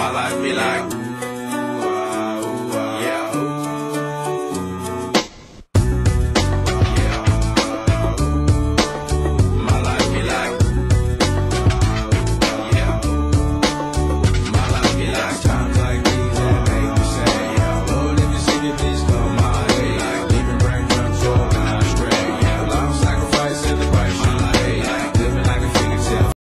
My life be like.